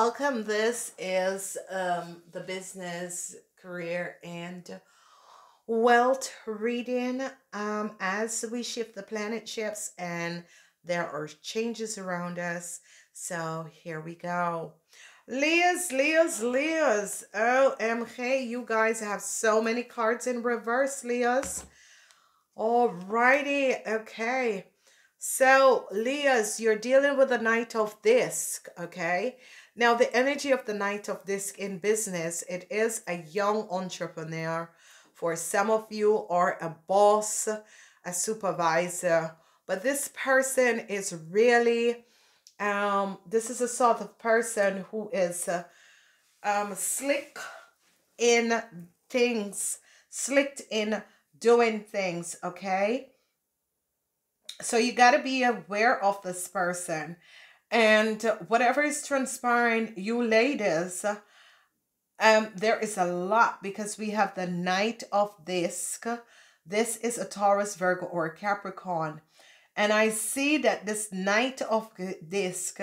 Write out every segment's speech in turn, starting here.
Welcome. This is um, the business, career, and wealth reading. Um, as we shift, the planet shifts, and there are changes around us. So here we go. Leos, Leos, Leos. OMG, you guys have so many cards in reverse, Leos. Alrighty, okay. So, Leos, you're dealing with the Knight of Disc, okay? Now, the energy of the Knight of Disc in business, it is a young entrepreneur. For some of you are a boss, a supervisor. But this person is really, um, this is a sort of person who is uh, um, slick in things, slicked in doing things, okay? So you got to be aware of this person. And whatever is transpiring, you ladies, um, there is a lot because we have the Knight of Disc. This is a Taurus, Virgo, or a Capricorn. And I see that this Knight of Disc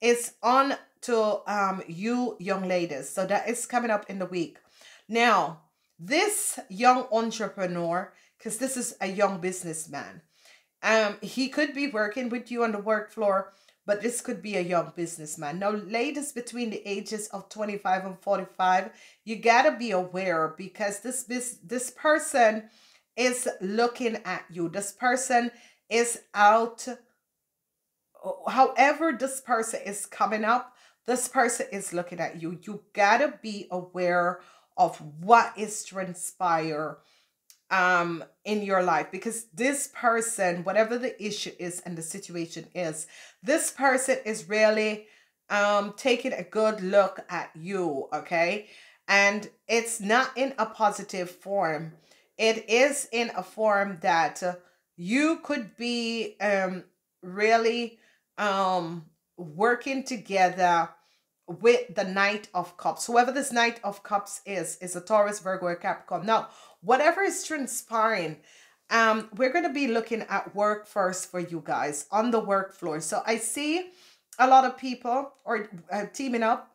is on to um, you young ladies. So that is coming up in the week. Now, this young entrepreneur, because this is a young businessman, um, he could be working with you on the work floor, but this could be a young businessman. Now, ladies between the ages of 25 and 45, you gotta be aware because this this this person is looking at you. This person is out. However, this person is coming up, this person is looking at you. You gotta be aware of what is transpire um in your life because this person whatever the issue is and the situation is this person is really um taking a good look at you okay and it's not in a positive form it is in a form that uh, you could be um really um working together with the Knight of Cups. Whoever this Knight of Cups is, is a Taurus, Virgo, or Capricorn. Now, whatever is transpiring, um, we're going to be looking at work first for you guys on the work floor. So I see a lot of people or uh, teaming up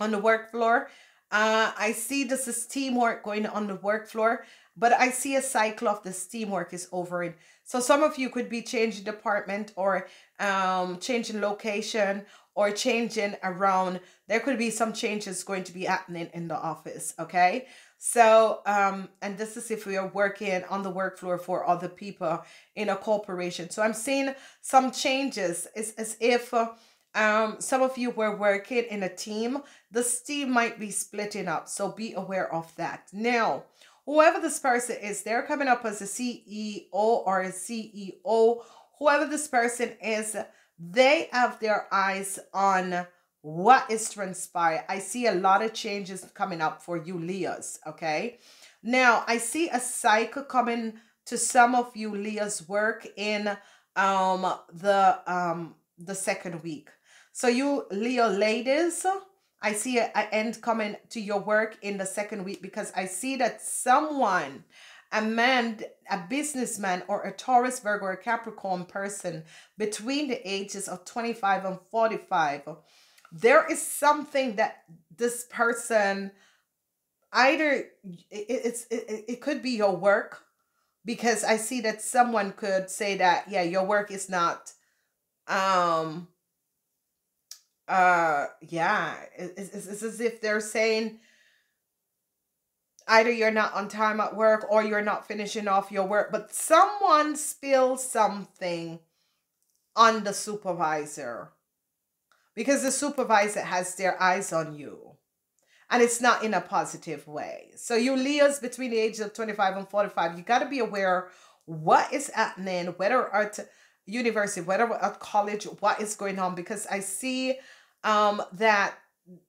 on the work floor. Uh, I see this is teamwork going on the work floor, but I see a cycle of this teamwork is over in. So some of you could be changing department or um, changing location or changing around. There could be some changes going to be happening in the office, okay? So, um, and this is if we are working on the work floor for other people in a corporation. So I'm seeing some changes. It's as if uh, um, some of you were working in a team. This team might be splitting up. So be aware of that. Now, whoever this person is, they're coming up as a CEO or a CEO. Whoever this person is, they have their eyes on what is transpired. I see a lot of changes coming up for you, Leos, okay? Now, I see a cycle coming to some of you, Leos work in um the um the second week. So you Leo ladies, I see an end coming to your work in the second week because I see that someone a man, a businessman, or a Taurus, Virgo, or Capricorn person between the ages of 25 and 45, there is something that this person either it, it's it, it could be your work because I see that someone could say that yeah your work is not um uh yeah it's, it's, it's as if they're saying either you're not on time at work or you're not finishing off your work, but someone spills something on the supervisor because the supervisor has their eyes on you and it's not in a positive way. So you Leos between the ages of 25 and 45, you got to be aware what is happening, whether at university, whether at college, what is going on because I see um that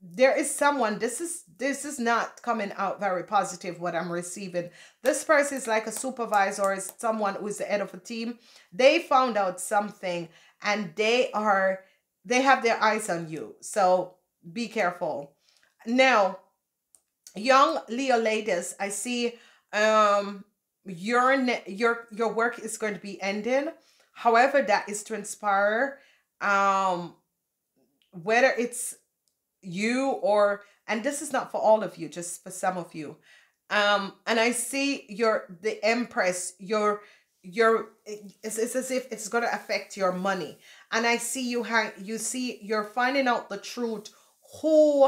there is someone this is this is not coming out very positive what i'm receiving this person is like a supervisor or is someone who's the head of a team they found out something and they are they have their eyes on you so be careful. Now young leo ladies i see um your your your work is going to be ending. However that is transpire um whether it's you or and this is not for all of you just for some of you. Um and i see your the empress your your it's, it's as if it's going to affect your money and i see you hang you see you're finding out the truth who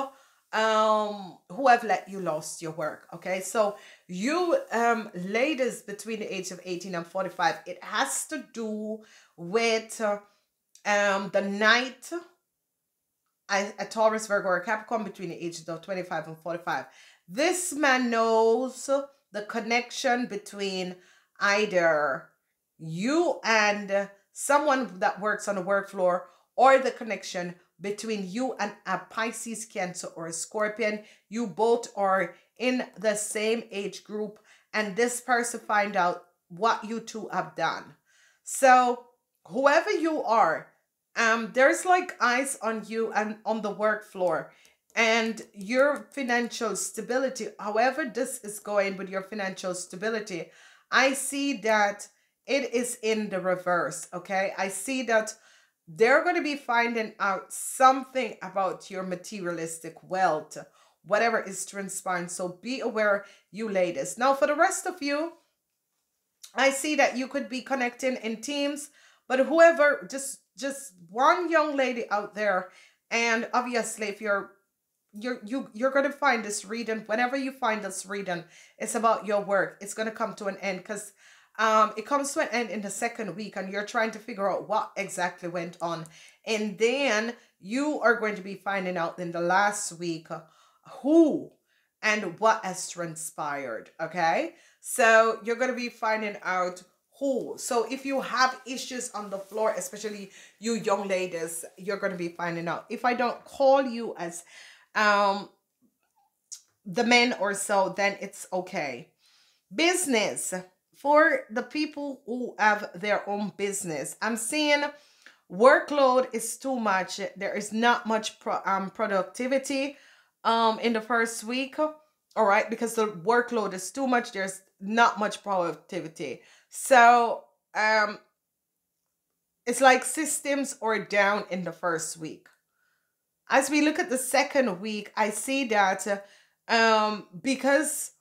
um who have let you lost your work okay so you um ladies between the age of 18 and 45 it has to do with uh, um the Knight a, a Taurus, Virgo, or Capricorn between the ages of 25 and 45. This man knows the connection between either you and someone that works on the work floor or the connection between you and a Pisces, Cancer, or a Scorpion. You both are in the same age group and this person find out what you two have done. So whoever you are, um, there's like eyes on you and on the work floor and your financial stability, however this is going with your financial stability, I see that it is in the reverse, okay? I see that they're going to be finding out something about your materialistic wealth, whatever is transpiring. So be aware, you ladies. Now, for the rest of you, I see that you could be connecting in teams, but whoever, just just one young lady out there, and obviously, if you're you're you you're gonna find this reading whenever you find this reading it's about your work. It's gonna come to an end because um it comes to an end in the second week and you're trying to figure out what exactly went on. And then you are going to be finding out in the last week who and what has transpired okay? So you're going to be finding out who. So if you have issues on the floor especially you young ladies you're going to be finding out. If i don't call you as um the men or so then it's okay. Business. For the people who have their own business i'm seeing workload is too much. There is not much pro, um productivity um in the first week all right because the workload is too much there's not much productivity. So um it's like systems are down in the first week as we look at the second week, I see that um, because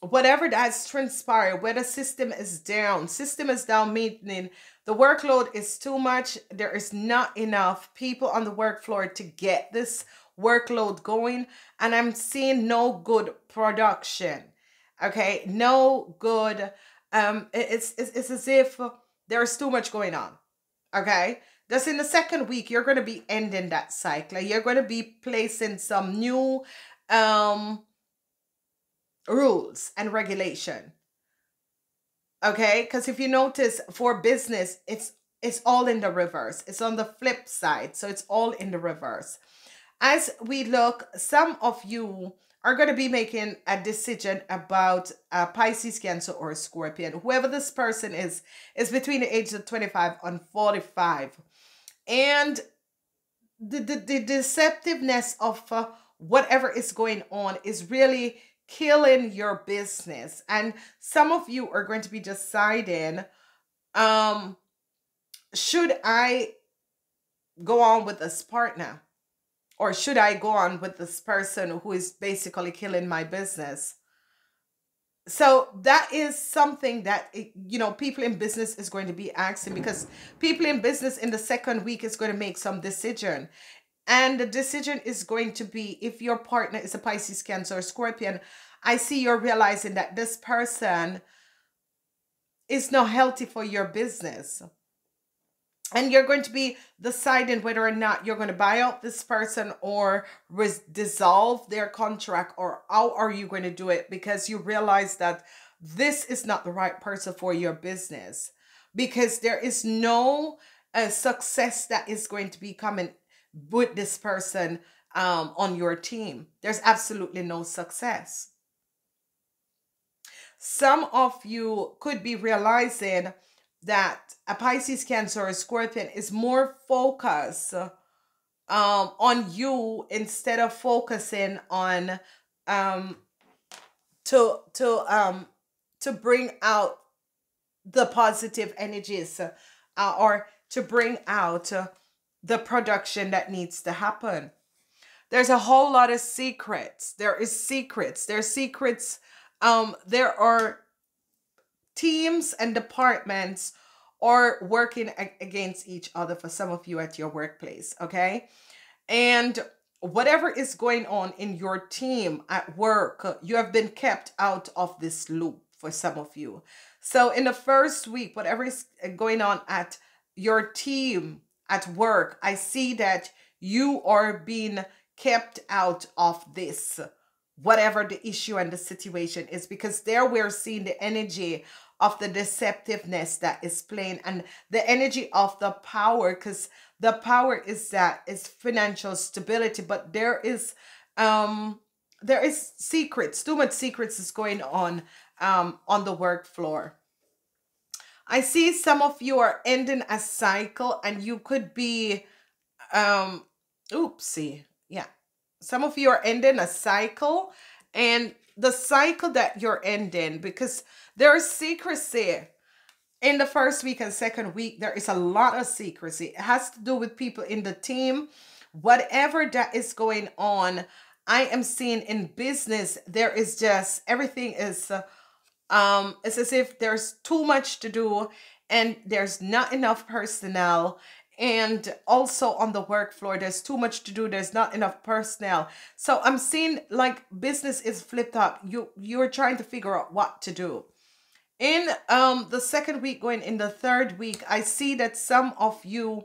whatever that's transpired, whether system is down, system is down, meaning the workload is too much. There is not enough people on the work floor to get this workload going. And I'm seeing no good production. Okay, no good. Um, it's, it's, it's as if there's too much going on. Okay, that's in the second week, you're going to be ending that cycle. You're going to be placing some new um, rules and regulation. Okay, because if you notice for business, it's it's all in the reverse. It's on the flip side. So it's all in the reverse. As we look, some of you are going to be making a decision about a Pisces, Cancer, or a Scorpion. Whoever this person is, is between the ages of 25 and 45 and the, the, the deceptiveness of uh, whatever is going on is really killing your business. And some of you are going to be deciding um should i go on with this partner? Or should i go on with this person who is basically killing my business so that is something that you know people in business is going to be asking because people in business in the second week is going to make some decision. And the decision is going to be if your partner is a pisces cancer or scorpion i see you're realizing that this person is not healthy for your business and you're going to be deciding whether or not you're going to buy out this person or dissolve their contract or how are you going to do it? Because you realize that this is not the right person for your business. Because there is no uh, success that is going to be coming with this person um, on your team. There's absolutely no success. Some of you could be realizing that a Pisces, Cancer, or Scorpion is more focused um, on you instead of focusing on um, to to um to bring out the positive energies uh, or to bring out the production that needs to happen. there's a whole lot of secrets. There is secrets. There's secrets. Um, there are teams and departments are working against each other for some of you at your workplace, okay? And whatever is going on in your team at work, you have been kept out of this loop for some of you. So in the first week, whatever is going on at your team at work, I see that you are being kept out of this, whatever the issue and the situation is, because there we're seeing the energy of the deceptiveness that is playing and the energy of the power, because the power is that is financial stability, but there is um there is secrets, too much secrets is going on um on the work floor. I see some of you are ending a cycle and you could be um oopsie yeah some of you are ending a cycle and the cycle that you're ending because there is secrecy in the first week and second week. There is a lot of secrecy. It has to do with people in the team. Whatever that is going on i am seeing in business there is just everything is uh, um it's as if there's too much to do and there's not enough personnel and also on the work floor there's too much to do. There's not enough personnel. So i'm seeing like business is flipped up. You you're trying to figure out what to do. In um the second week going in the third week i see that some of you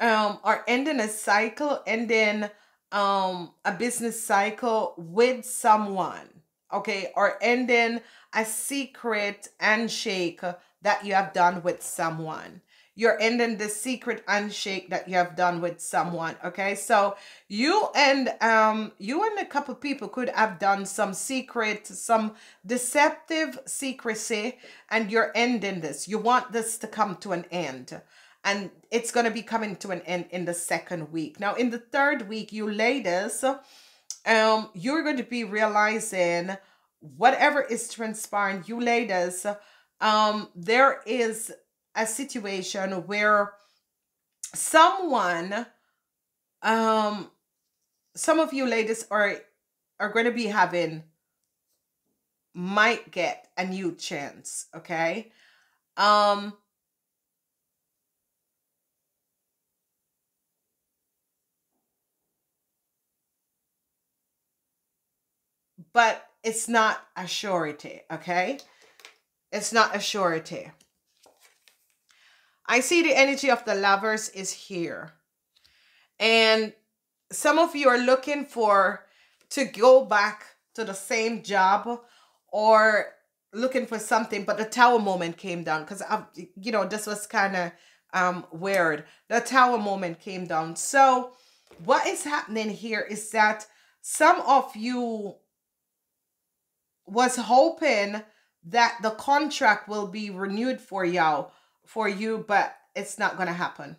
um are ending a cycle and then um a business cycle with someone okay? Or ending a secret handshake that you have done with someone you're ending the secret handshake that you have done with someone okay? So you and um you and a couple people could have done some secret some deceptive secrecy and you're ending this. You want this to come to an end and it's going to be coming to an end in the second week. Now in the third week you ladies um you're going to be realizing whatever is transpiring you ladies um there is a situation where someone um some of you ladies are are going to be having might get a new chance okay? Um but it's not a surety okay? It's not a surety I see the energy of the lovers is here. And some of you are looking for to go back to the same job or looking for something, but the tower moment came down because, you know, this was kind of um, weird. The tower moment came down. So what is happening here is that some of you was hoping that the contract will be renewed for y'all for you, but it's not going to happen.